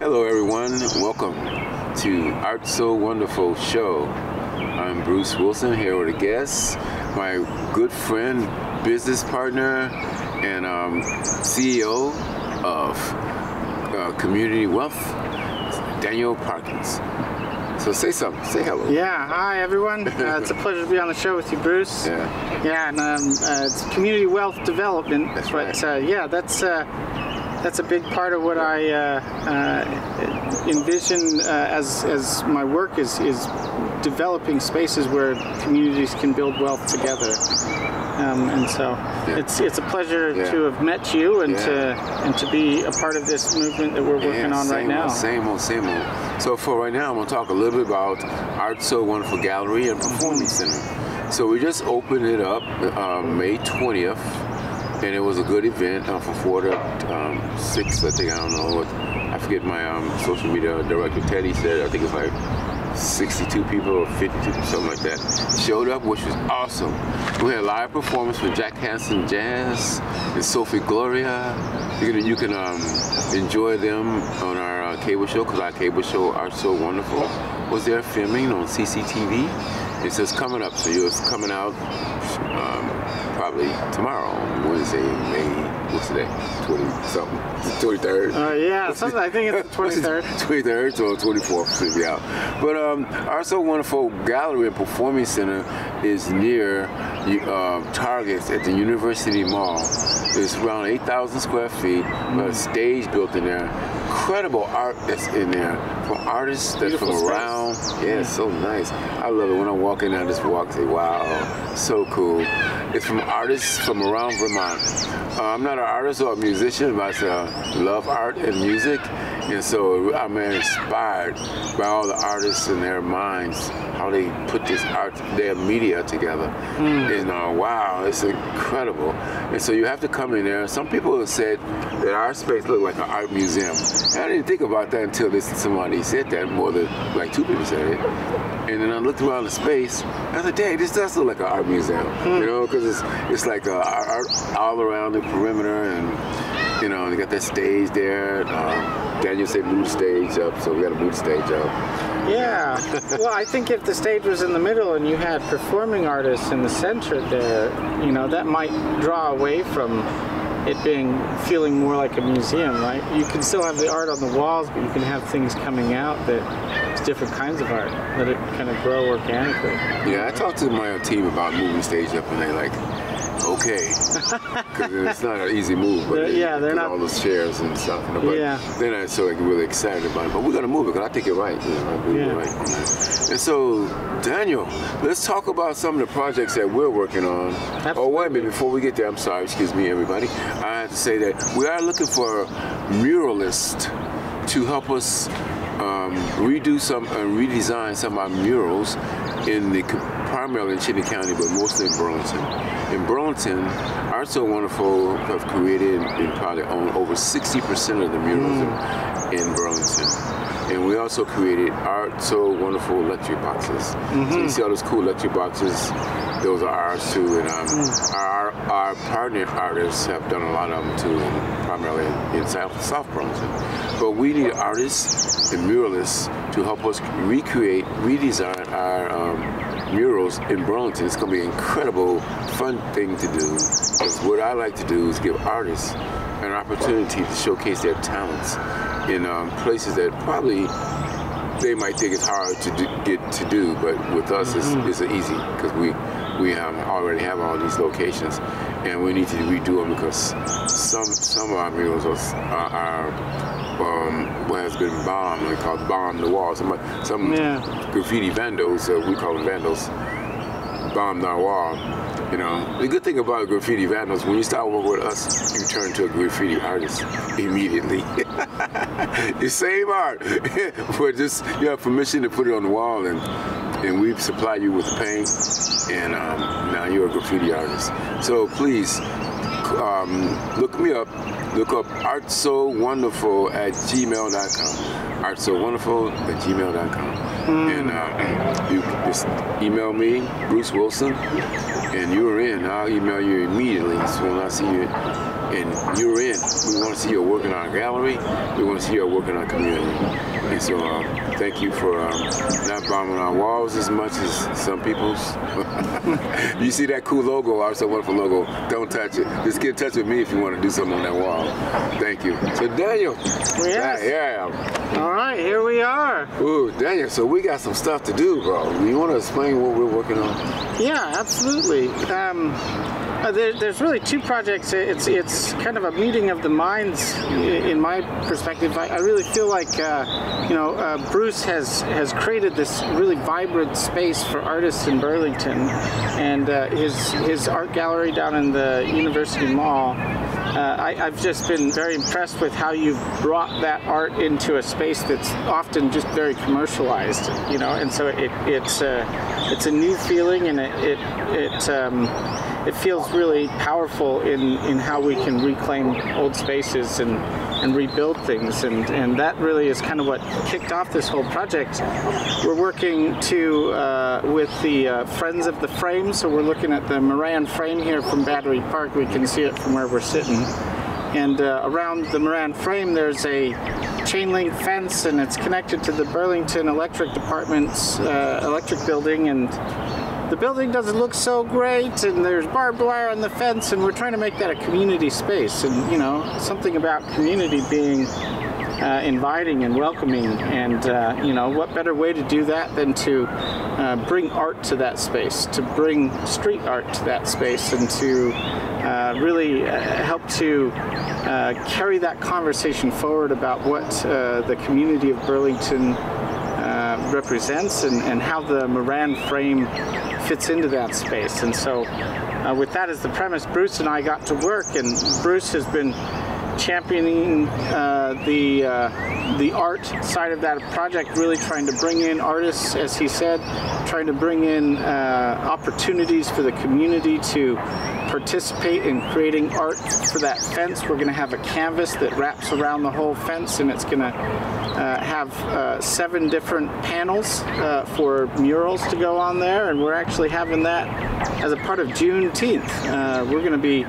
Hello, everyone. Welcome to Art So Wonderful Show. I'm Bruce Wilson here with a guest, my good friend, business partner, and um, CEO of uh, Community Wealth, Daniel Parkins. So say something. Say hello. Yeah, hi everyone. Uh, it's a pleasure to be on the show with you, Bruce. Yeah. Yeah, and um, uh, it's community wealth development. That's but right. uh, yeah, that's uh, that's a big part of what I uh, uh, envision uh, as as my work is is developing spaces where communities can build wealth together. Um, and so it's it's a pleasure Yeah. to have met you and Yeah. to and to be a part of this movement that we're working Yeah, on right now. Old, same old, same old. So for right now, I'm gonna talk a little bit about Art So Wonderful Gallery and Performing Mm-hmm. Center. So we just opened it up um, May 20th, and it was a good event uh, from four to um, six. I think I don't know. I forget my um, social media director Teddy said. I think it's like 62 people or 52, something like that, showed up, which was awesome. We had a live performance with Jack Hanson Jazz and Sophie Gloria. You can, you can um, enjoy them on our uh, cable show because our cable show are so wonderful. Was there filming on CCTV? It's just coming up, so it's coming out um, probably tomorrow, Wednesday, May. What's today? 20 something. 23rd. Uh, yeah, something, I think it's the 23rd. 23rd or 24th should be out. But um, our so wonderful gallery and performing center is near uh, Target at the University Mall. It's around 8,000 square feet. Got a stage built in there. Incredible art that's in there from artists that's Beautiful from space. around. Yeah, so nice. I love it when I walk in. I just walk, say, "Wow, so cool." It's from artists from around Vermont. Uh, I'm not an artist or a musician, but I love art and music, and so I'm inspired by all the artists and their minds, how they put this art, their media together. And uh, wow, it's incredible. And so you have to come in there. Some people have said that our space looked like an art museum. And I didn't think about that until this, somebody said that. More than like two people said it. And then I looked around the space. I said, "Dang, this does look like an art museum." You know, because it's it's like art all around the perimeter, and you know, they got that stage there. Uh, Daniel said move the stage up, so we got to move the stage up. Yeah. well, I think if the stage was in the middle and you had performing artists in the center there, you know, that might draw away from it being feeling more like a museum, right? You can still have the art on the walls, but you can have things coming out that it's different kinds of art. Let it kind of grow organically. Yeah, I talked to my team about moving stage up, and they like, okay, because it's not an easy move. But They're- yeah, they're not- all those chairs and stuff. You know, but Yeah. they're not so like, really excited about it. But we're gonna move it because I think you're right. You know, I you're Yeah. right. And so, Daniel, let's talk about some of the projects that we're working on. Oh, wait a minute, before we get there, I'm sorry, excuse me, everybody. I have to say that we are looking for muralists to help us um, redo some and redesign some of our murals in the primarily in Chittenden County, but mostly in Burlington. In Burlington, Art So Wonderful have created and probably own over 60% of the murals in, in Burlington. And we also created Art So Wonderful electric boxes. So you see all those cool electric boxes, those are ours too. And um, our, our partner artists have done a lot of them too, primarily in South, South Burlington. But we need artists and muralists to help us recreate, redesign our um, murals in Burlington. It's going to be an incredible, fun thing to do. Because what I like to do is give artists an opportunity to showcase their talents in um, places that probably they might think it's hard to do, get to do, but with us it's, it's easy because we we um, already have all these locations, and we need to redo them because some some of our murals are, are, are um, what has been bombed. We call bomb the wall. Some some Yeah. graffiti vandals, uh, we call them vandals, bombed our wall. You know, the good thing about graffiti vandals, when you start working with us, you turn to a graffiti artist immediately. the same art, but just you have permission to put it on the wall, and and we supply you with paint, and um, now you're a graffiti artist. So please um, look me up. Look up art so wonderful at gmail.com. Art so wonderful at gmail.com. Mm. And uh, you just email me, Bruce Wilson, and you're in. I'll email you immediately so when I see you and you're in. We want to see you working on a gallery. We want to see you working on community. And so um, thank you for um, not bombing our walls as much as some people's. you see that cool logo, our so wonderful logo. Don't touch it. Just get in touch with me if you want to do something on that wall. Thank you. So Daniel. Yes. Yeah. All right, here we are. Ooh, Daniel, so we got some stuff to do, bro. You want to explain what we're working on? Yeah, absolutely. Um, uh, there, there's really two projects. It's it's kind of a meeting of the minds, in my perspective. I, I really feel like uh, you know uh, Bruce has has created this really vibrant space for artists in Burlington, and uh, his his art gallery down in the University Mall. Uh, I, have just been very impressed with how you've brought that art into a space that's often just very commercialized, you know, and so it, it's a, it's a new feeling and it, it, it um, it feels really powerful in, in how we can reclaim old spaces and, and rebuild things. And, and that really is kind of what kicked off this whole project. We're working to uh, with the uh, Friends of the Frame. So we're looking at the Moran frame here from Battery Park. We can see it from where we're sitting. And uh, around the Moran frame, there's a chain link fence and it's connected to the Burlington Electric Department's uh, electric building. And the building doesn't look so great and there's barbed wire on the fence and we're trying to make that a community space. And you know something about community being uh, inviting and welcoming and uh, you know what better way to do that than to uh, bring art to that space to bring street art to that space and to uh, really uh, help to uh, carry that conversation forward about what the community of Burlington represents and, and how the Moran frame fits into that space. And so, uh, with that as the premise, Bruce and I got to work, and Bruce has been championing uh, the uh, the art side of that project, really trying to bring in artists, as he said, trying to bring in uh, opportunities for the community to participate in creating art for that fence. We're going to have a canvas that wraps around the whole fence, and it's going to uh, have uh, seven different panels uh, for murals to go on there, and we're actually having that as a part of Juneteenth. We're going to be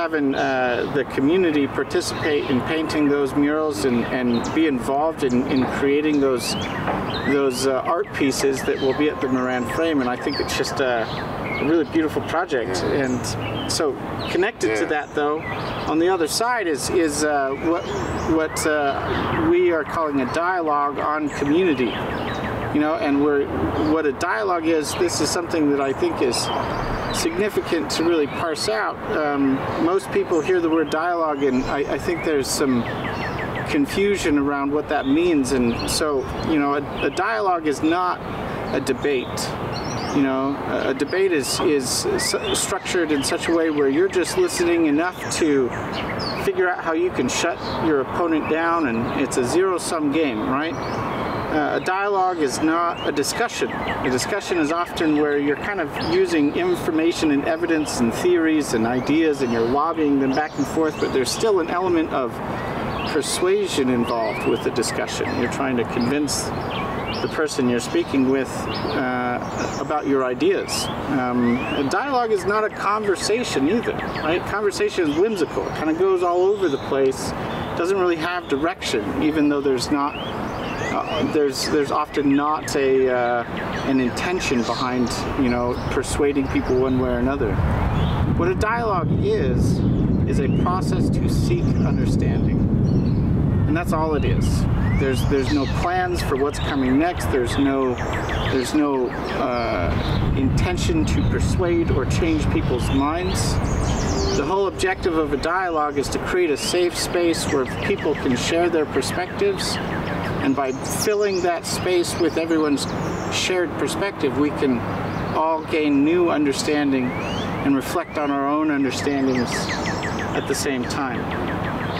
having uh, the community participate in painting those murals and, and be involved in, in creating those those uh, art pieces that will be at the Moran frame and I think it's just a, a really beautiful project. And so connected yeah. to that though on the other side is is uh, what what uh, we are calling a dialogue on community. You know and we're what a dialogue is this is something that I think is significant to really parse out. Um, most people hear the word dialogue, and I, I, think there's some confusion around what that means. And so, you know, a, a dialogue is not a debate. You know, a, a debate is is structured in such a way where you're just listening enough to figure out how you can shut your opponent down, and it's a zero-sum game, right? Uh, a dialogue is not a discussion. A discussion is often where you're kind of using information and evidence and theories and ideas and you're lobbying them back and forth, but there's still an element of persuasion involved with the discussion. You're trying to convince the person you're speaking with uh, about your ideas. Um, a dialogue is not a conversation either, right? Conversation is whimsical. It kind of goes all over the place, doesn't really have direction, even though there's not there's there's often not a uh, an intention behind you know persuading people one way or another. What a dialogue is is a process to seek understanding, and that's all it is. There's there's no plans for what's coming next. There's no there's no uh, intention to persuade or change people's minds. The whole objective of a dialogue is to create a safe space where people can share their perspectives and by filling that space with everyone's shared perspective, we can all gain new understanding and reflect on our own understandings at the same time.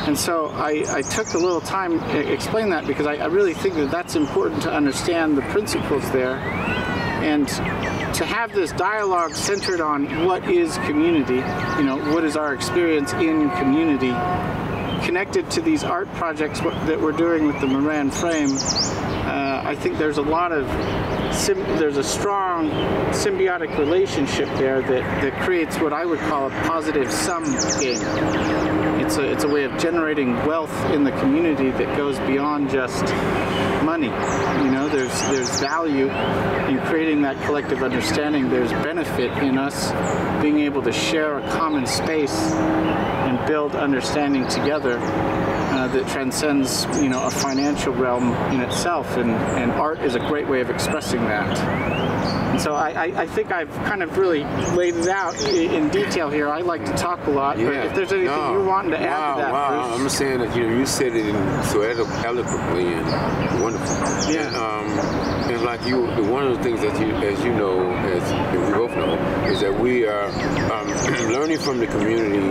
And so I, I took a little time to explain that because I, I really think that that's important to understand the principles there and to have this dialogue centered on what is community, you know, what is our experience in community connected to these art projects that we're doing with the Moran frame, uh, I think there's a lot of there's a strong symbiotic relationship there that, that creates what I would call a positive sum game. It's a, it's a way of generating wealth in the community that goes beyond just money. You know, there's there's value in creating that collective understanding. There's benefit in us being able to share a common space and build understanding together that transcends, you know, a financial realm in itself, and, and art is a great way of expressing that. And so I, I, I think I've kind of really laid it out in detail here. I like to talk a lot, yeah. but if there's anything no. you want to add wow, to that, wow. Bruce. I'm just saying that you know you said it in so eloquently and wonderful. Yeah. And, um, and like you, one of the things that you, as you know, as we both know, is that we are um, learning from the community.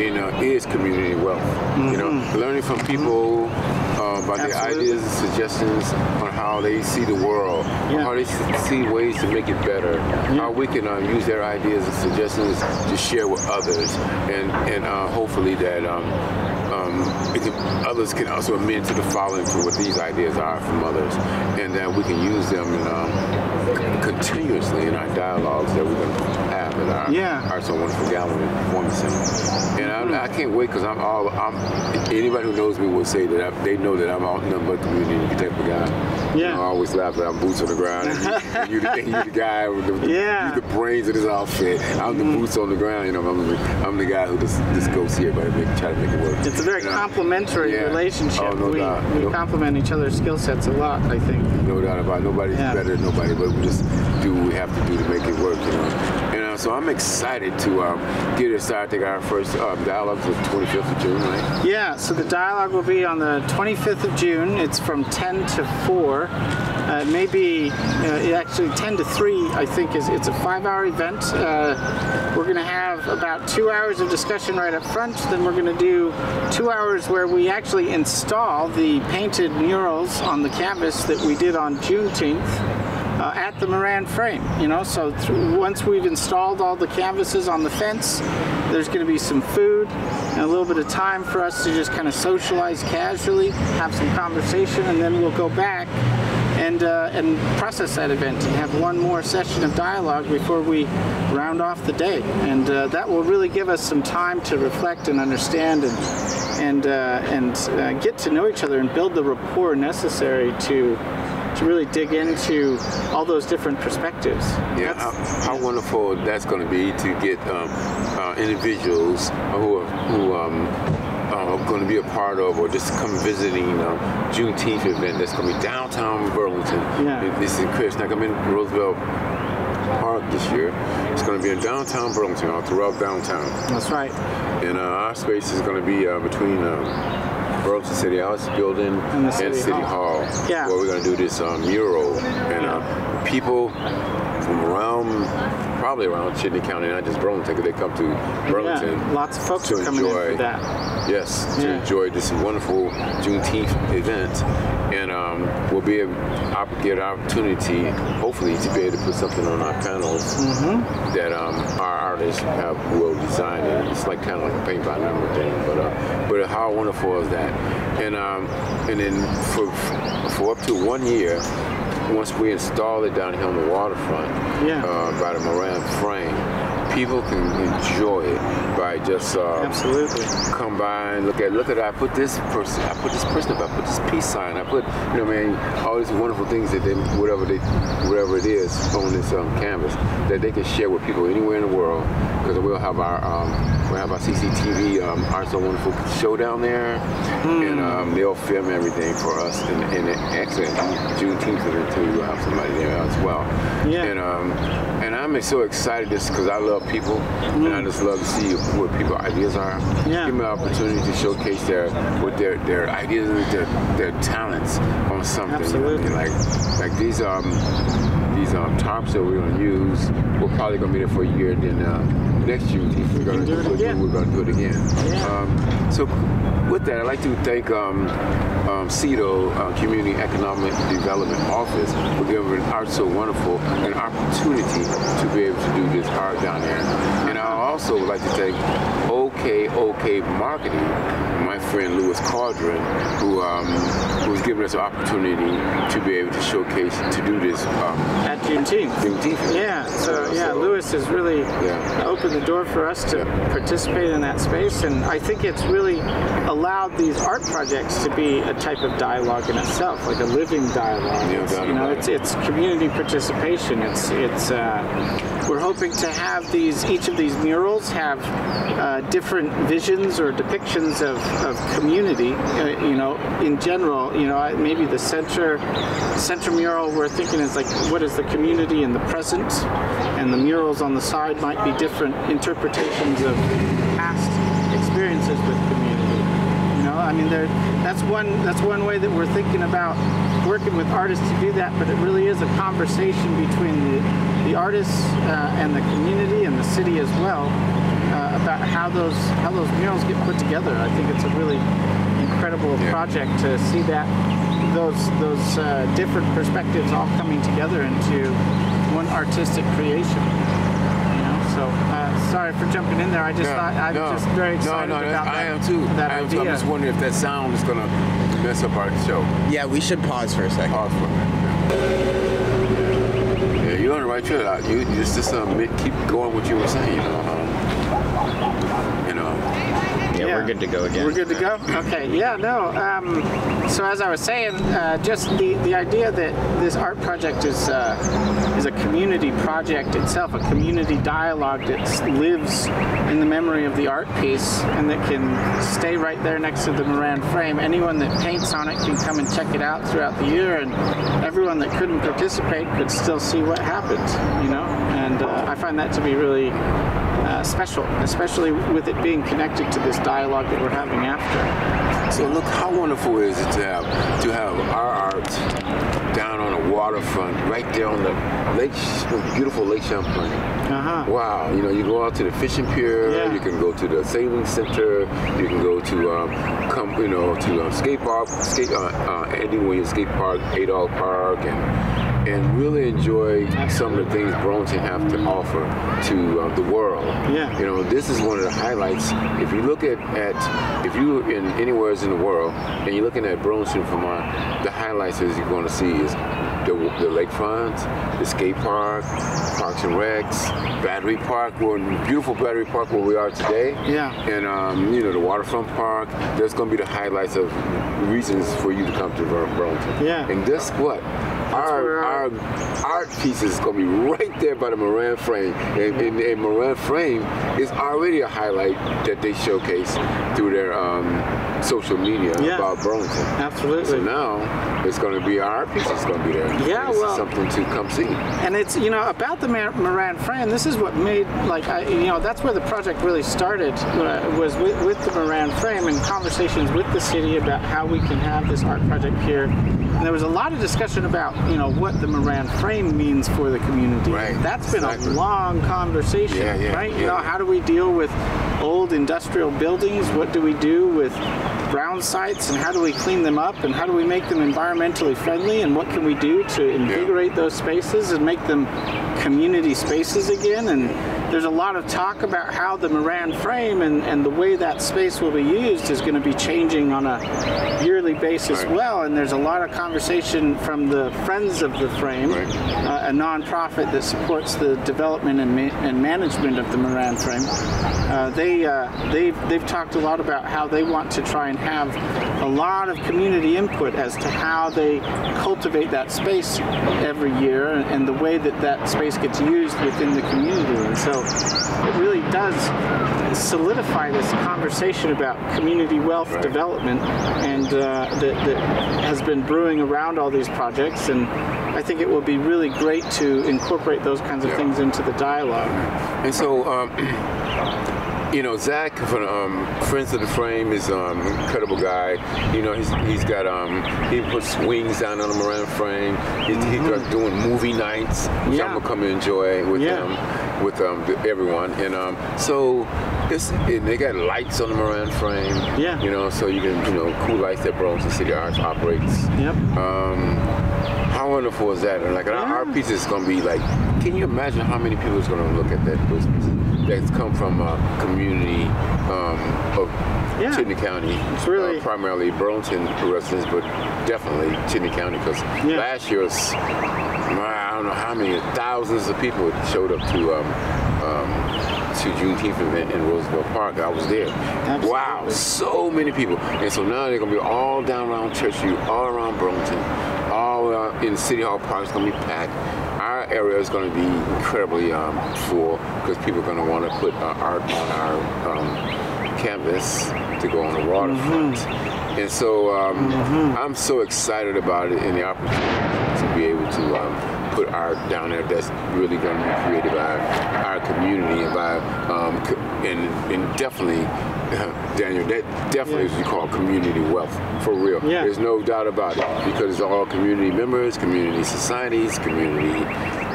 You know, is community wealth. Mm-hmm. You know, mm-hmm. learning from people uh, about their ideas and suggestions on how they see the world, yeah. how they see ways to make it better, yeah. how we can uh, use their ideas and suggestions to share with others, and and uh, hopefully that. Um, um, can, others can also amend to the following to what these ideas are from others, and that we can use them in, um, continuously in our dialogues that we're going to at our yeah. Arts So Wonderful Gallery Performance Center. And I, I can't wait because I'm all, I'm, anybody who knows me will say that I, they know that I'm all nothing but community type of guy. Yeah. You know, I always laugh that I'm boots on the ground. And you, and you, the, the guy with the, yeah. you the brains of this outfit. I'm the mm. boots on the ground. You know, I'm the, I'm the guy who just, just goes here, but make, try to make it work. It's a very you know? complementary yeah. relationship. Oh, no we, doubt. we complement each other's skill sets a lot, I think. No doubt about it. Nobody's yeah. better than nobody, but we just do what we have to do to make it work, you know. Uh, so I'm excited to um, get it started. I think our first um, dialogue is the 25th of June, right? Yeah, so the dialogue will be on the 25th of June. It's from 10 to 4. Uh, maybe uh, actually 10 to 3, I think, is it's a five-hour event. Uh, we're going to have about two hours of discussion right up front. Then we're going to do two hours where we actually install the painted murals on the canvas that we did on Juneteenth uh, at the Moran frame. You know, so once we've installed all the canvases on the fence, there's going to be some food and a little bit of time for us to just kind of socialize casually, have some conversation, and then we'll go back and uh, and process that event and have one more session of dialogue before we round off the day. And uh, that will really give us some time to reflect and understand and and uh, and uh, get to know each other and build the rapport necessary to to really dig into all those different perspectives. Yeah, how, how, wonderful that's going to be to get um, uh, individuals who are who um, uh, going to be a part of or just come visiting um, Juneteenth event that's going to be downtown Burlington. Yeah. This is Chris. Like I'm in Roosevelt Park this year. It's going to be in downtown Burlington, all throughout downtown. That's right. And uh, our space is going to be uh, between uh, Burlington City Arts Building and, and City, City, Hall. Hall yeah. where we're going to do this um, mural. And uh, people from around, probably around Chittenden County, not just Burlington, because they come to Burlington. Yeah, lots of folks to are coming enjoy, in for that. Yes, yeah. to enjoy this wonderful Juneteenth event. And um, we'll be able to get an opportunity, hopefully, to be able to put something on our panels mm-hmm. that um, our artists have will design it. It's like kind of like a paint by number thing, but uh, but how wonderful is that? And um, and then for for up to one year, once we install it down here on the waterfront, yeah. uh, by the Moran frame, people can enjoy it by just um, absolutely. come by and look at look at I put this person I put this person up I put this peace sign I put you know I mean all these wonderful things that they whatever they whatever it is on this um, canvas that they can share with people anywhere in the world because we'll have our um, we'll have our CCTV um, Arts So Wonderful show down there. Mm. and um, they'll film everything for us and, and actually Juneteenth event too we'll have somebody there as well. Yeah. And um, and I'm so excited just because I love people, mm. and I just love to see what people's ideas are. Yeah. Give me an opportunity to showcase their what their their ideas their their talents on something. Absolutely. You know, like like these um these um tarps that we're gonna use, we're probably gonna be there for a year. Then uh, next year we're gonna do it again. We're gonna do it again. Yeah. Um, so with that, I'd like to thank um, um, CEDO, uh, Community Economic Development Office, for giving Art So Wonderful an opportunity to be able to do this art down there. And I also would like to thank OKOK Cave Marketing, my friend Louis Caldron, who um, who's given us an opportunity to be able to showcase to do this um, at Juneteenth. Juneteenth. Yeah. So yeah, Lewis has really Yeah. opened the door for us to Yeah. participate in that space, and I think it's really allowed these art projects to be a type of dialogue in itself, like a living dialogue. Yeah, It's, you know, it's it's community participation. It's it's uh, we're hoping to have these each of these murals have uh, different visions or depictions of, of community. Uh, you know, in general, you know, maybe the center center mural we're thinking is like what is the community in the present, and the murals on the side might be different interpretations of past experiences with community. You know, I mean, there. That's one. That's one way that we're thinking about working with artists to do that. But it really is a conversation between the the artists uh, and the community and the city as well uh, about how those how those murals get put together. I think it's a really incredible Yeah. project to see that those those uh, different perspectives all coming together into one artistic creation. You know, so uh, sorry for jumping in there. I just thought I'm no, just very no, excited no, that's- about I that. am too. That I am idea. too. I'm just wondering if that sound is gonna mess up our show. Yeah, we should pause for a second. Pause for a minute. Yeah, you're on the right track. You you just just uh, keep going what you were saying. You know. Know. Yeah, we're good to go again. We're good to go. Okay. Yeah. No. Um, so as I was saying, uh, just the, the idea that this art project is uh, is a community project itself, a community dialogue that lives in the memory of the art piece and that can stay right there next to the Moran frame. Anyone that paints on it can come and check it out throughout the year, and everyone that couldn't participate could still see what happened. You know, and uh, I find that to be really uh, special, especially with it being connected to this dialogue that we're having after. So look how wonderful is it to have to have our art down on the waterfront, right there on the lake, beautiful Lake Champlain. Uh huh. Wow, you know, you go out to the fishing pier, Yeah. you can go to the sailing center, you can go to, um, come, you know, to uh, skate park, skate, uh, uh, Andy Williams Skate Park, Adolph Park, and and really enjoy some of the things Burlington have to offer to uh, the world. Yeah. You know, this is one of the highlights. If you look at, at if you're in anywhere in the world and you're looking at Burlington, Vermont, the highlights is you're going to see is the, the lakefront, the skate park, Parks and Recs, Battery Park, we're in beautiful Battery Park where we are today. Yeah. And um, you know the waterfront park. There's going to be the highlights of reasons for you to come to Bur- Burlington. Yeah. And guess what? Our, our our- art piece is going to be right there by the Moran frame, and, and, and Moran frame is already a highlight that they showcase through their um, social media Yeah. about Burlington. Absolutely. So now it's going to be our piece is going to be there. Yeah, This is well- something to come see. And it's you know about the Mar- Moran frame. This is what made like I you know that's where the project really started uh, was with, with the Moran frame and conversations with the city about how we can have this art project here. And there was a lot of discussion about you know what the Moran frame means for the community. Right, That's been exactly. a long conversation, Yeah, yeah, right? You yeah. know how do we deal with old industrial buildings? What do we do with brown sites and how do we clean them up and how do we make them environmentally friendly and what can we do to invigorate those spaces and make them community spaces again and there's a lot of talk about how the Moran frame and, and the way that space will be used is going to be changing on a yearly basis Right. well and there's a lot of conversation from the Friends of the Frame Right. uh, a nonprofit that supports the development and, ma- and management of the Moran frame. Uh, they uh, they've they've talked a lot about how they want to try and have a lot of community input as to how they cultivate that space every year and, and the way that that space gets used within the community. And so it really does solidify this conversation about community wealth Right. development and uh, that, that has been brewing around all these projects and I think it will be really great to incorporate those kinds of Yeah. things into the dialogue. And so, um, you know, Zach from um, Friends of the Frame is um, incredible guy. You know, he's he's got um, he puts wings down on the Moran frame. He's, he's got doing movie nights, which Mm-hmm. Yeah. I'm gonna come and enjoy with Yeah. them, with um, the, everyone. And um, so. It's, and they got lights on the Moran frame. Yeah. You know, so you can, you know, cool lights that Burlington City Arts operates. Yep. Um, how wonderful is that? And like our Yeah. art piece is gonna be like, can you imagine how many people is gonna look at that those pieces? that's come from a community um, of Yeah. Chittenden County. It's really- uh, primarily Burlington residents, but definitely Chittenden County because Yeah. last year was I don't know how many thousands of people showed up to. Um, um, to Juneteenth event in Roosevelt Park. I was there. Absolutely. Wow, so many people. And so now they're gonna be all down around Church Street, all around Burlington, all uh, in City Hall Park. It's gonna be packed. Our area is gonna be incredibly um, full because people are gonna want to put uh, art on our um, canvas to go on the waterfront. And so um, I'm so excited about it and the opportunity to be able to um, put art down there that's really going to be created by our community and by um, and, and definitely Daniel that definitely is what you call community wealth for real Yeah. there's no doubt about it because it's all community members community societies community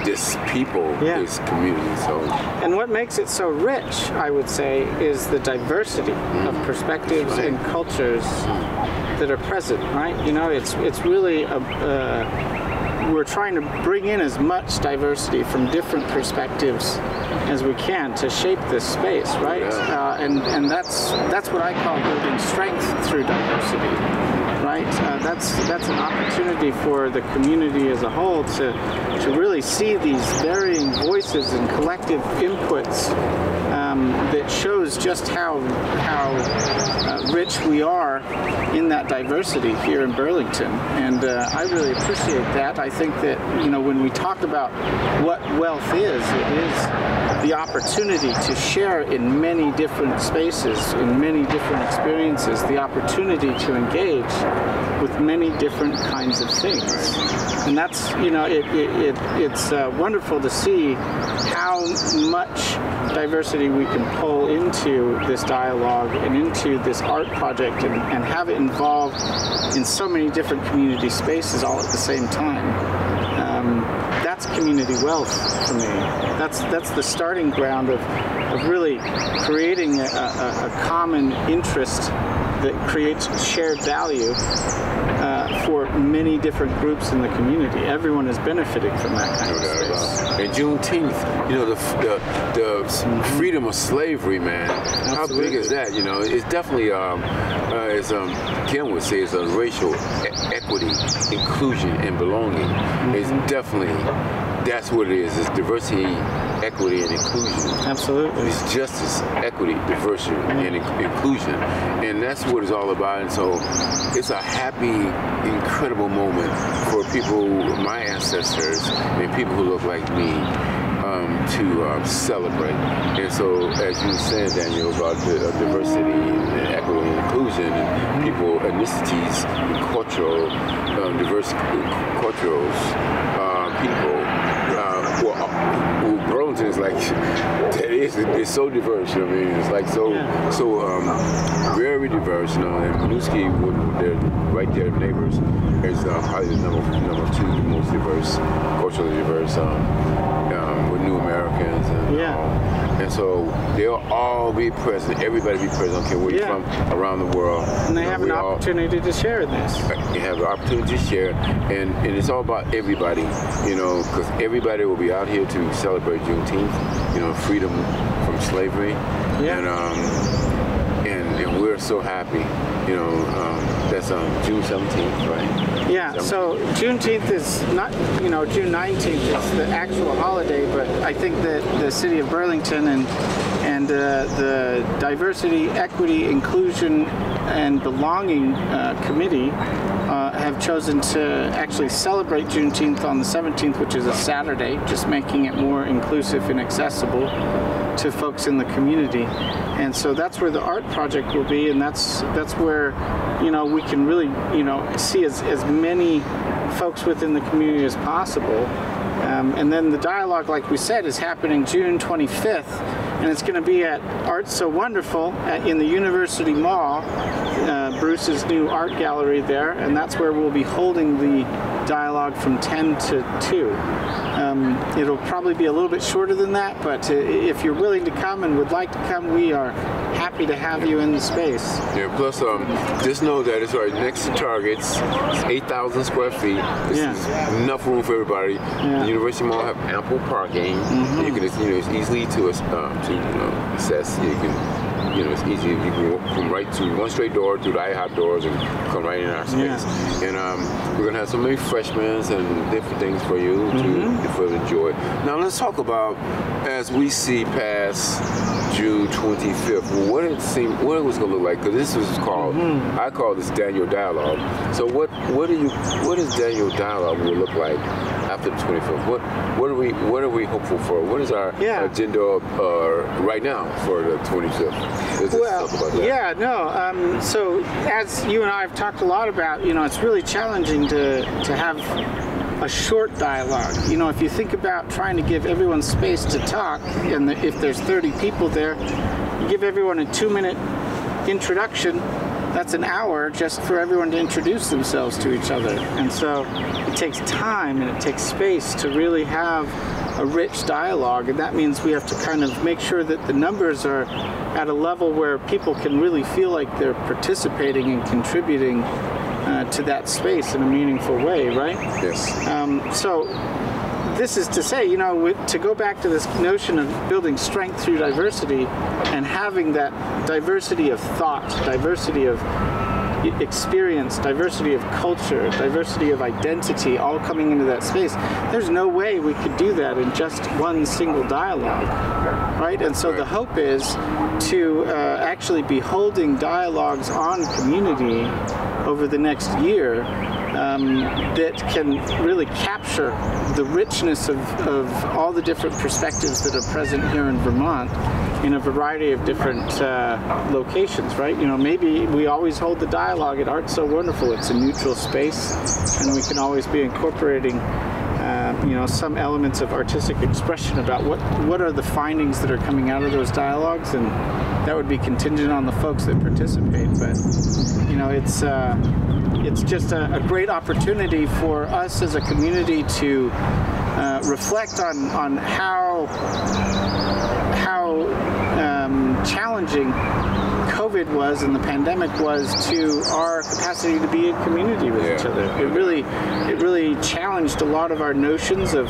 just people Yeah. is community so And what makes it so rich, I would say, is the diversity of perspectives Right. and cultures that are present. Right? You know, it's it's really a. Uh, we're trying to bring in as much diversity from different perspectives as we can to shape this space, right? Yeah. Uh, and and that's that's what I call building strength through diversity right? Uh, that's that's an opportunity for the community as a whole to to really see these varying voices and collective inputs um, that shows just how how uh, rich we are in that diversity here in Burlington, and uh, I really appreciate that. I think that you know when we talk about what wealth is, it is the opportunity to share in many different spaces, in many different experiences, the opportunity to engage with many different kinds of things. And that's, you know, it, it, it, it's uh, wonderful to see how much diversity we can pull into this dialogue and into this art project and, and have it involved in so many different community spaces all at the same time um, that's community wealth for me. That's that's the starting ground of, of really creating a, a, a common interest that creates shared value uh, for many different groups in the community. Everyone is benefiting from that kind No of doubt space. about. And Juneteenth, you know, the, the, the freedom of slavery, man. How big is that? You know, it's definitely, um, uh, as um, Kim would say, it's a racial e- equity, inclusion, and belonging. It's definitely, that's what it is. It's diversity, equity, and inclusion. Absolutely. It's justice, equity, diversity, and in- inclusion. And that's what it's all about. And so it's a happy, incredible moment for people, my ancestors, and people who look like me. Um, to um, celebrate, and so as you said, Daniel, about the uh, diversity and equity and inclusion, and people, ethnicities, and cultural, um, diverse cultures, uh, people, uh, well, uh, well, Burlington is like that is it's so diverse. You know what I mean? It's like so Yeah. so um, very diverse. You know, and Winooski, their right there neighbors, is uh, probably the number number two most diverse, culturally diverse. Um, um, Americans and Yeah. all. and so they'll all be present. Everybody be present. Okay, where Yeah. you're from around the world. And they You know, have an all- opportunity to share this. you have an opportunity to share, and, and it's all about everybody, you know, because everybody will be out here to celebrate Juneteenth, you know, freedom from slavery, Yeah. and um, we're so happy, you know, um, that's um, June 17th, right? Yeah, so Juneteenth is not, you know, June 19th is the actual holiday, but I think that the city of Burlington and and uh, the Diversity, Equity, Inclusion, and Belonging uh, Committee uh, have chosen to actually celebrate Juneteenth on the 17th, which is a Saturday, just making it more inclusive and accessible to folks in the community. And so that's where the art project will be, and that's that's where, you know, we can really, you know, see as, as many folks within the community as possible. Um, and then the dialogue, like we said, is happening June 25th, and it's going to be at Art So Wonderful at, in the University Mall, uh, Bruce's new art gallery there, and that's where we'll be holding the dialogue from 10 to 2. Um, it'll probably be a little bit shorter than that, but uh, if you're willing to come and would like to come, we are happy to have you in the space. Yeah, plus, um, just know that it's right next to Target's. 8,000 square feet. This Yeah. is enough room for everybody. Yeah. The University Mall have ample parking. You can, you know, it's easily to us um, to you know access. You can, you know, it's easy. You can walk from right to one straight door to the IHOP doors and come right in our space. Yeah. And um, we're gonna have some refreshments and different things for you Mm-hmm. to further enjoy. Now let's talk about as we see past June 25th. What it seem, what it was gonna look like? Because this was called, Mm-hmm. I call this Daniel Dialogue. So what, what do you, what does Daniel Dialogue will look like after the 25th? What, what are we, what are we hopeful for? What is our Yeah. agenda uh, right now for the 25th? Let's Well, talk about that. yeah, no. Um, so as you and I have talked a lot about, you know, it's really challenging to to have a short dialogue. You know, if you think about trying to give everyone space to talk, and the, if there's 30 people there, you give everyone a two-minute introduction. That's an hour just for everyone to introduce themselves to each other. And so it takes time and it takes space to really have a rich dialogue. And that means we have to kind of make sure that the numbers are at a level where people can really feel like they're participating and contributing uh, to that space in a meaningful way, right? Yes. Um, so this is to say, you know, to go back to this notion of building strength through diversity and having that diversity of thought, diversity of experience, diversity of culture, diversity of identity, all coming into that space. There's no way we could do that in just one single dialogue, right? And so the hope is to uh, actually be holding dialogues on community over the next year um, that can really capture the richness of, of all the different perspectives that are present here in Vermont in a variety of different uh, locations, right? You know, maybe we always hold the dialogue at Art So Wonderful. It's a neutral space, and we can always be incorporating. Uh, you know some elements of artistic expression about what what are the findings that are coming out of those dialogues and that would be contingent on the folks that participate but you know it's uh, it's just a, a great opportunity for us as a community to uh, reflect on on how how um, challenging COVID was and the pandemic was to our capacity to be in community with each other. It really, it really challenged a lot of our notions of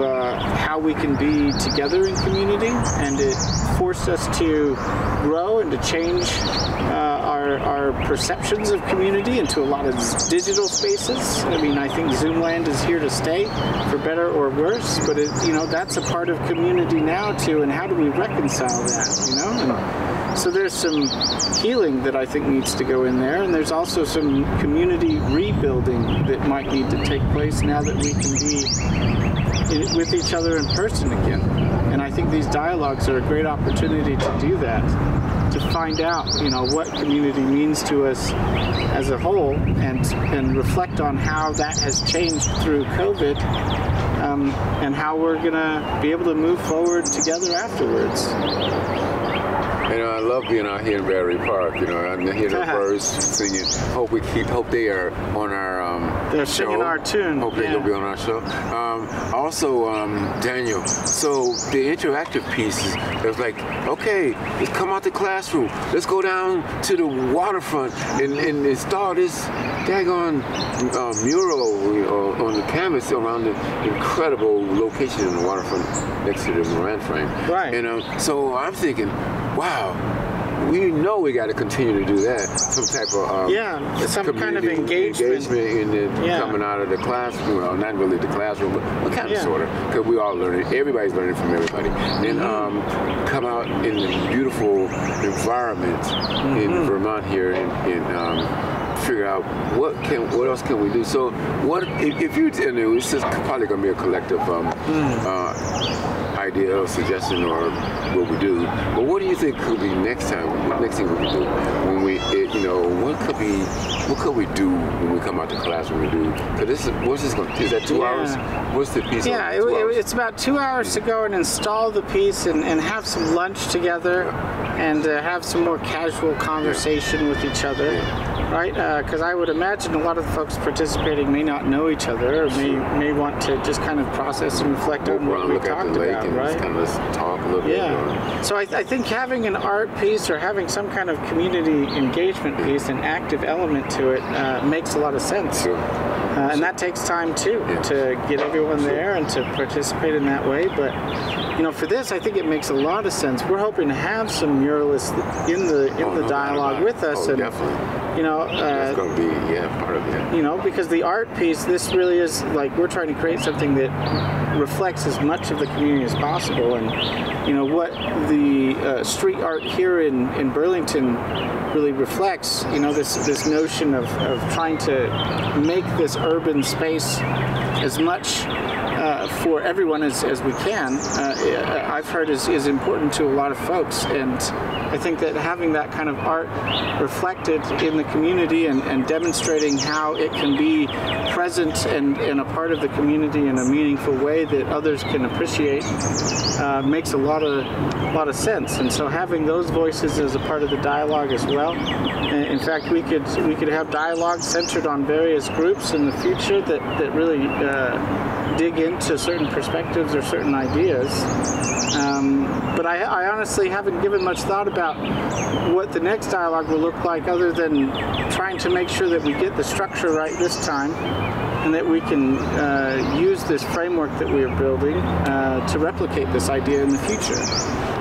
uh, how we can be together in community, and it forced us to grow and to change uh, our our perceptions of community into a lot of digital spaces. I mean, I think Zoomland is here to stay, for better or worse. But it, you know, that's a part of community now too. And how do we reconcile that? You know. And, so there's some healing that I think needs to go in there, and there's also some community rebuilding that might need to take place now that we can be with each other in person again. And I think these dialogues are a great opportunity to do that, to find out, you know, what community means to us as a whole, and and reflect on how that has changed through COVID. Um, and how we're gonna be able to move forward together afterwards. You know, I love being out here in Battery Park. You know, I hear the birds singing. Hope we keep. Hope they are on our. Um, They're show. singing our tune, Hope yeah. gonna be on our show. Um, also, um, Daniel. So the interactive piece is it's like, okay, let's come out the classroom. Let's go down to the waterfront and, and install this daggone uh, mural you on the canvas around the incredible location in the waterfront next to the Moran frame. Right. And um, so I'm thinking, wow, we know we got to continue to do that. Some type of um, Yeah, some kind of engagement. engagement in the, Yeah. coming out of the classroom. Well, not really the classroom, but what kind Yeah. of sort of? Because we all learning. Everybody's learning from everybody. And Mm-hmm. um, come out in the beautiful environment in Mm-hmm. Vermont here and, and um, figure out what can what else can we do. So what if, if you and it's just probably gonna be a collective um, Mm. uh, idea or suggestion or what we do. But what do you think could be next time? Next thing we could do when we, it, you know, what could be, what could we do when we come out to class when we do? Because this is, what's this going? Is that two Yeah. hours? What's the piece? Yeah, it, it- it's about two hours to go and install the piece and, and have some lunch together and uh, have some more casual conversation with each other, right? Because I would imagine a lot of the folks participating may not know each other or may, may want to just kind of process and reflect on what we talked about, right? just kind of talk a little bit. Yeah. So I, I think having an art piece or having some kind of community engagement piece, an active element to it, uh, makes a lot of sense. Sure. Uh, and that takes time too Yeah. to get everyone there and to participate in that way. But you know, for this, I think it makes a lot of sense. We're hoping to have some muralists in the in Oh, the no dialogue with us, Oh, and definitely. You know, That's uh, going to be yeah part of it. you know, because the art piece, this really is like we're trying to create something that reflects as much of the community as possible. And, you know, what the uh, street art here in, in Burlington really reflects, you know, this, this notion of, of trying to make this urban space as much for everyone as, as we can, uh, I've heard is, is important to a lot of folks. And I think that having that kind of art reflected in the community and, and demonstrating how it can be present and, and a part of the community in a meaningful way that others can appreciate uh, makes a lot of lot of sense. And so having those voices as a part of the dialogue as well. In in fact, we could we could have dialogue centered on various groups in the future that that really uh, dig into certain perspectives or certain ideas. Um, but I, I honestly haven't given much thought about what the next dialogue will look like, other than trying to make sure that we get the structure right this time, and that we can uh, use this framework that we are building uh, to replicate this idea in the future.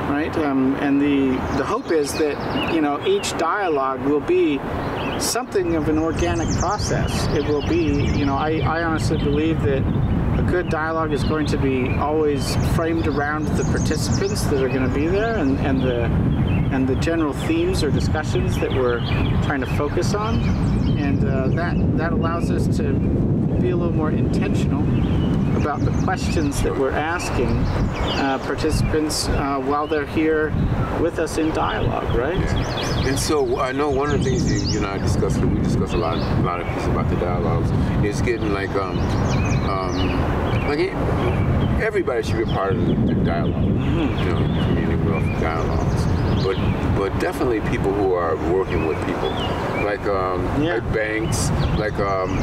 Right, um, and the the hope is that you know each dialogue will be something of an organic process. It will be, you know, I, I honestly believe that good dialogue is going to be always framed around the participants that are going to be there and, and the and the general themes or discussions that we're trying to focus on, and uh, that that allows us to be a little more intentional about the questions that we're asking uh, participants uh, while they're here with us in dialogue, right? And so I know one of the things you, you and I discussed, we discussed a lot, a lot of pieces about the dialogues, is getting like, um, um, like it, everybody should be a part of the, the dialogue, you know, community wealth dialogues. But, but definitely people who are working with people, like, um, Yeah. like banks, like, um,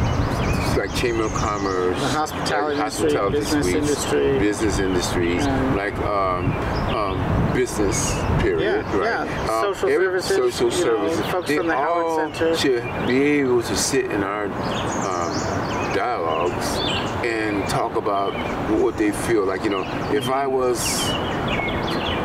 like Chamber of Commerce, The hospitality like industry, business suites, industry. business industries, Yeah. like um, um, business period, Yeah, right? yeah. Um, Social every- services, social you know, folks they from the all Center. should be able to sit in our um, dialogues talk about what they feel like. You know, if I was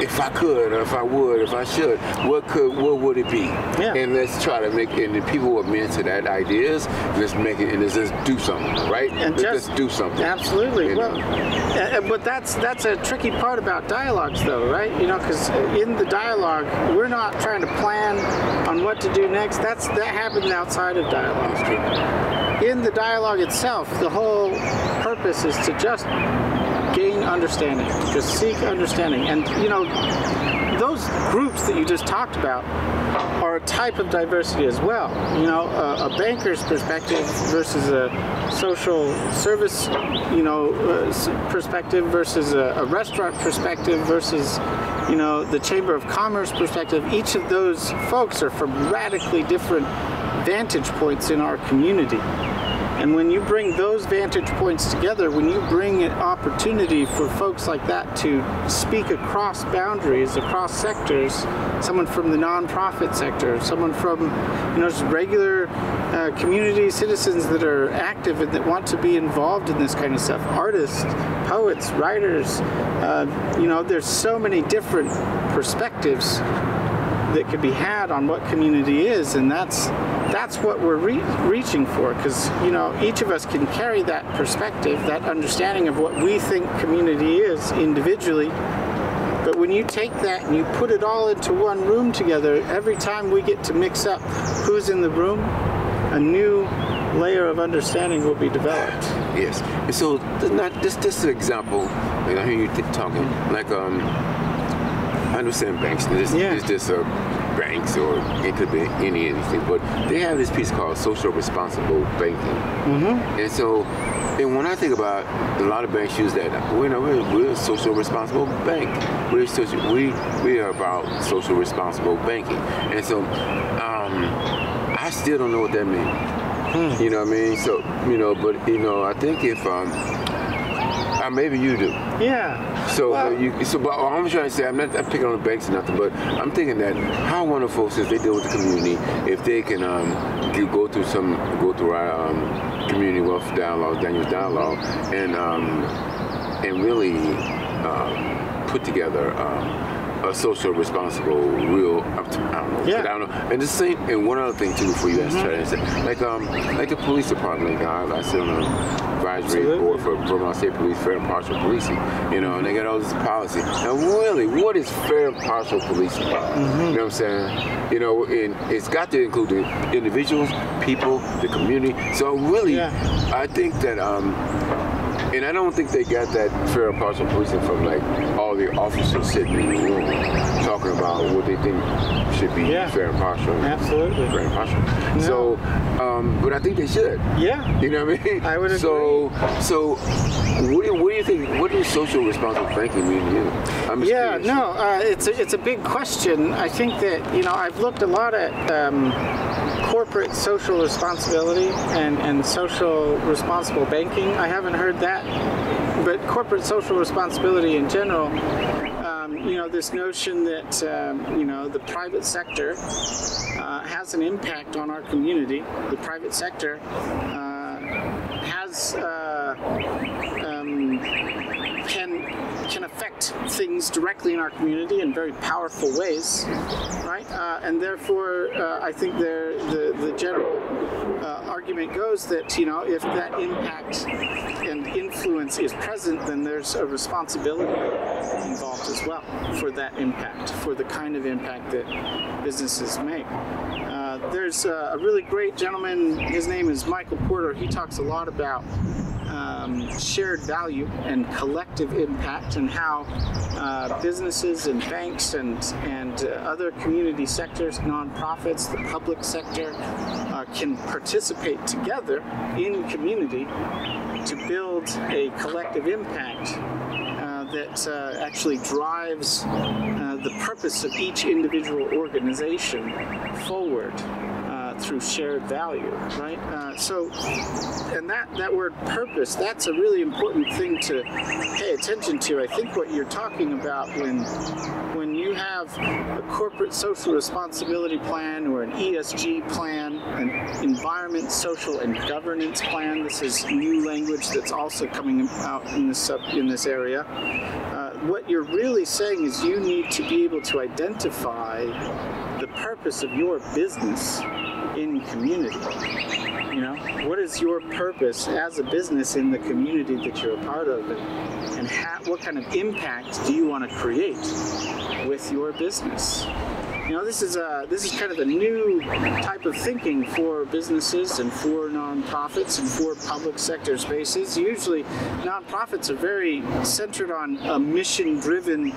if I could, or if I would, if I should, what could, what would it be? Yeah. And let's try to make, and the people are meant to that ideas, let's make it, and let's just do something, right? and let's just do something. Absolutely. You Well, know? but that's that's a tricky part about dialogues, though, right? You know, because in the dialogue, we're not trying to plan on what to do next. That's that happens outside of dialogue. That's true. In the dialogue itself, the whole is to just gain understanding, just seek understanding, and you know. Those groups that you just talked about are a type of diversity as well. You know, a, a banker's perspective versus a social service, you know, uh, perspective versus a, a restaurant perspective versus, you know, the Chamber of Commerce perspective. Each of those folks are from radically different vantage points in our community. And when you bring those vantage points together, when you bring an opportunity for folks like that to speak across boundaries, across sectors, someone from the nonprofit sector, someone from you know just regular uh, community citizens that are active and that want to be involved in this kind of stuff, artists, poets, writers, uh, you know, there's so many different perspectives that could be had on what community is, and that's that's what we're re- reaching for. Because you know, each of us can carry that perspective, that understanding of what we think community is individually. But when you take that and you put it all into one room together, every time we get to mix up who's in the room, a new layer of understanding will be developed. Yes. So, not just this example. Like I hear you t- talking. Like um, I understand banks. This Yeah. is just uh, banks, or it could be any anything. But they have this piece called social responsible banking. Mm-hmm. And so, and when I think about a lot of banks use that, we know we're, we're a social responsible bank. We're social, we we are about social responsible banking. And so, um, I still don't know what that means. You know what I mean? So, you know, but you know, I think if um, uh, maybe you do. Yeah. So, uh, you, so, but I'm trying to say, I'm not I'm picking on the banks or nothing, but I'm thinking that how wonderful since they deal with the community, if they can um, you go through some, go through our um, community wealth dialogue, Daniel's dialogue, and um, and really um, put together. Social responsible, real. I'm t- I don't know. Yeah. but I don't know. And the same. And one other thing too, before you ask, try to answer, like um, like the police department. Like I, I sit on the advisory Absolutely. board for Vermont State Police, fair and partial policing. You know, and they got all this policy. And really, what is fair and partial policing? You know what I'm saying? You know, and it's got to include the individuals, people, the community. So really, Yeah. I think that um, and I don't think they got that fair and partial policing from like all the officers sitting in the room talking about what they think should be Yeah. fair and partial. Absolutely. Fair and partial. So, um, but I think they should. Yeah. You know what I mean? I would agree. So, so what do, you, what do you think? What does social responsible banking mean to you? I'm just Yeah, curious. no, uh, it's a, it's a big question. I think that you know I've looked a lot at um, corporate social responsibility and and social responsible banking. I haven't heard that, but corporate social responsibility in general. Um, you know, this notion that um, you know the private sector uh, has an impact on our community. The private sector uh, has. Uh, um, can can affect things directly in our community in very powerful ways, right? Uh, and therefore, uh, I think the the general uh, argument goes that you know if that impact and influence is present, then there's a responsibility involved as well for that impact, for the kind of impact that businesses make. Uh, there's a, a really great gentleman. His name is Michael Porter. He talks a lot about um, shared value and collective impact, and how uh, businesses and banks and and uh, other community sectors, nonprofits, the public sector, uh, can participate together in community to build a collective impact uh, that uh, actually drives uh, the purpose of each individual organization forward uh, through shared value, right? Uh, so, and that, that word purpose, that's a really important thing to pay attention to. I think what you're talking about when when you have a corporate social responsibility plan or an ESG plan, an environment, social, and governance plan. This is new language that's also coming out in this sub, in this area. Uh, what you're really saying is you need to be able to identify the purpose of your business in community. You know, what is your purpose as a business in the community that you're a part of, and, and ha- what kind of impact do you want to create with your business? You know, this is a this is kind of a new type of thinking for businesses and for nonprofits and for public sector spaces. Usually, nonprofits are very centered on a mission-driven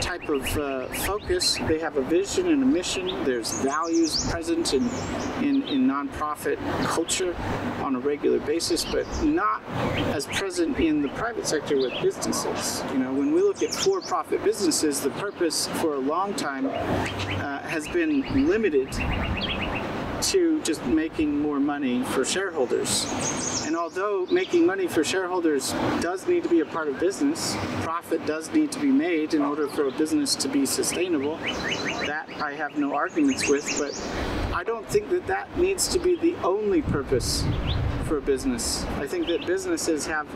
type of uh, focus. They have a vision and a mission. There's values present in, in in nonprofit culture on a regular basis, but not as present in the private sector with businesses. You know, when we look at for-profit businesses, the purpose for a long time uh, Uh, has been limited to just making more money for shareholders. And although making money for shareholders does need to be a part of business, profit does need to be made in order for a business to be sustainable. That I have no arguments with, but I don't think that that needs to be the only purpose for business. I think that businesses have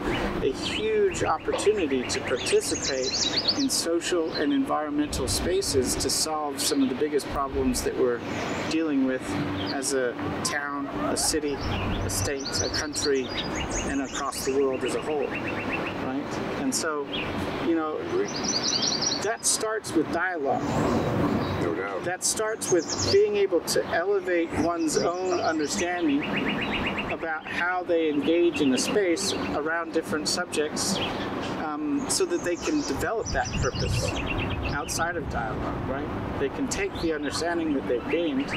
a huge opportunity to participate in social and environmental spaces to solve some of the biggest problems that we're dealing with as a town, a city, a state, a country, and across the world as a whole. Right? And so, you know, that starts with dialogue. That starts with being able to elevate one's own understanding about how they engage in the space around different subjects um, so that they can develop that purpose outside of dialogue right? They can take the understanding that they've gained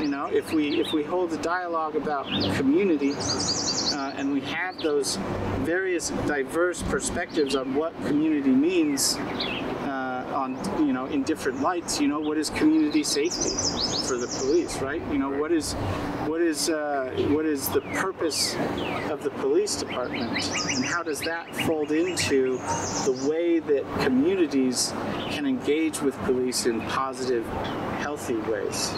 you know if we if we hold a dialogue about community uh, and we have those various diverse perspectives on what community means uh, on you know in different lights you know what is community safety for the police right? You know what is what is uh, what is the purpose of the police department? And how does that fold into the way that communities can engage with police in positive healthy ways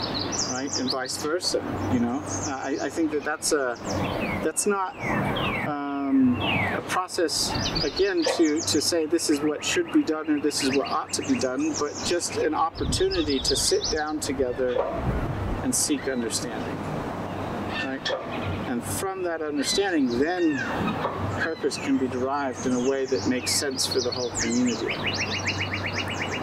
right? And vice versa you know? I, I think that that's a that's not um, a process again to to say this is what should be done or this is what ought to be done but just an opportunity to sit down together and seek understanding right? And from that understanding then purpose can be derived in a way that makes sense for the whole community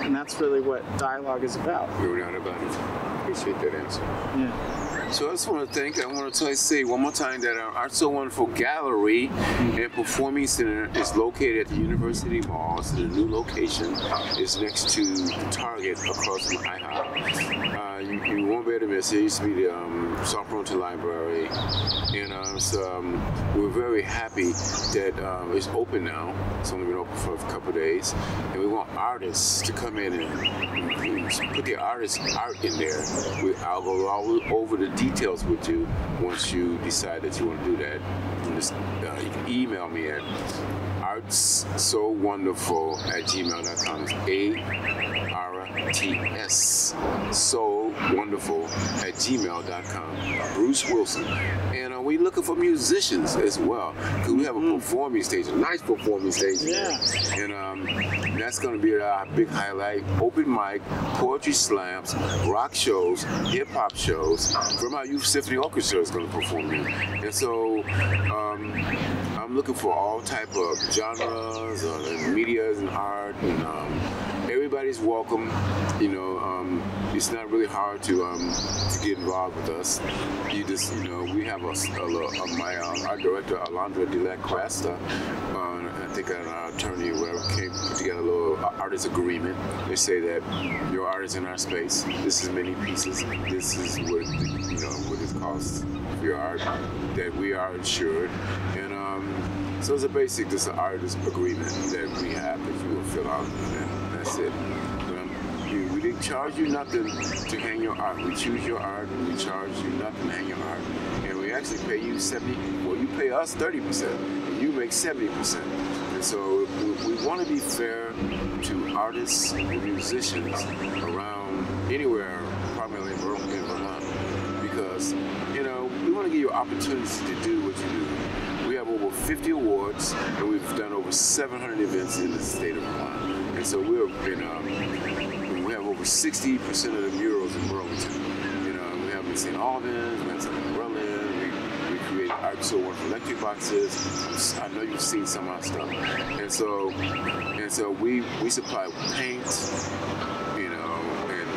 and that's really what dialogue is about No doubt about it. Appreciate that answer. yeah So I just want to thank, I want to say one more time that our Arts So Wonderful Gallery and Performing Center is located at the University Mall. It's in a new location. It's next to the Target across from IHOP. Uh, you, you won't be able to miss it. It used to be the um, South Burlington Library. And uh, so, um, we're very happy that um, it's open now. It's only been open for a couple of days. And we want artists to come put the artist art in there. I'll go all over the details with you once you decide that you want to do that. You, just, uh, you can email me at arts so wonderful at gmail.com. It's A R T S so wonderful at gmail.com. Bruce Wilson. And uh, we looking for musicians as well because we have a performing stage, a nice performing stage. Yeah. there. And um, that's going to be our big highlight. Open mic, poetry slams, rock shows, hip hop shows. Vermont Youth Symphony Orchestra is going to perform here. And so um, I'm looking for all type of genres, uh, medias and art, and um, everybody's welcome. You know, um, it's not really hard to um, to get involved with us. You just, you know, we have a, a, a my uh, our director Alondra De La Cuesta, uh, I think our attorney, whatever, came put together a little artist agreement. They say that your art is in our space. This is many pieces. This is what you know what it costs for your art. That we are insured, and um, so it's a basic, just an artist agreement that we have that you will fill out, and that's it. Um, you, we didn't charge you nothing to hang your art. We choose your art, we charge you nothing to hang your art. And we actually pay you 70, well, you pay us 30%, and you make 70%. And so we, we want to be fair to artists and musicians around anywhere, primarily in Ver- in Vermont, because, you know, we want to give you opportunities to do what you do. We have over 50 awards, and we've done over 700 events in the state of Vermont. And so we're, you know, we over 60% of the murals in Burlington. You know, we have in St. Albans, we some in Berlin, we, we created art so wonderful electric boxes. I know you've seen some of our stuff. And so, and so we, we supply paint, you know, and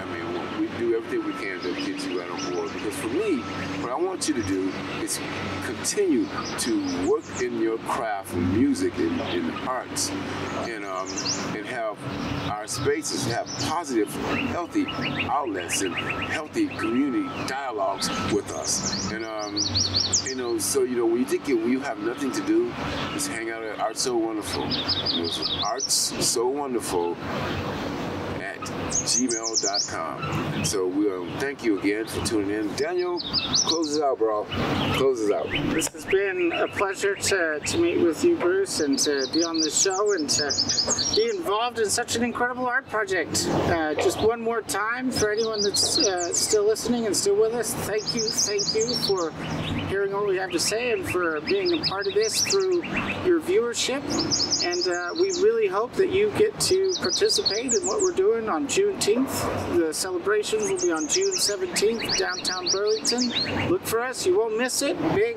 I mean, we do everything we can to get you right on board. Because for me, what I want you to do is continue to work in your craft, in music, in, in arts, and um, and have our spaces have positive, healthy outlets and healthy community dialogues with us. And um, you know, so you know, when you think you, have nothing to do, just hang out at Arts So Wonderful. Arts So Wonderful gmail.com. So we um, thank you again for tuning in. Daniel, closes out, bro. Closes out. This has been a pleasure to, to meet with you, Bruce, and to be on this show and to be involved in such an incredible art project. Uh, just one more time for anyone that's uh, still listening and still with us, thank you, thank you for hearing what we have to say and for being a part of this through your viewership. And uh, we really hope that you get to participate in what we're doing on Juneteenth. The celebration will be on June 17th, downtown Burlington. Look for us, you won't miss it. Big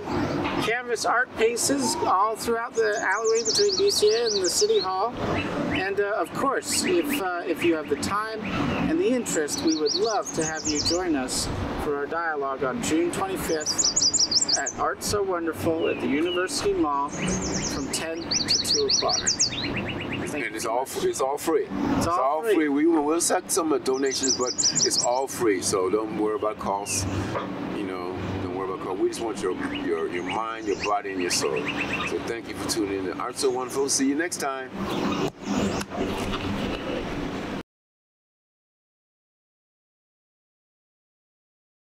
canvas art pieces all throughout the alleyway between BCA and the City Hall. And uh, of course, if, uh, if you have the time and the interest, we would love to have you join us for our dialogue on June 25th at Arts So Wonderful at the University Mall from 10 to 2 o'clock. And it's all much. it's all free. It's, all free. We will accept some uh, donations, but it's all free. So don't worry about costs. You know, don't worry about costs. We just want your your your mind, your body, and your soul. So thank you for tuning in Arts So Wonderful. See you next time.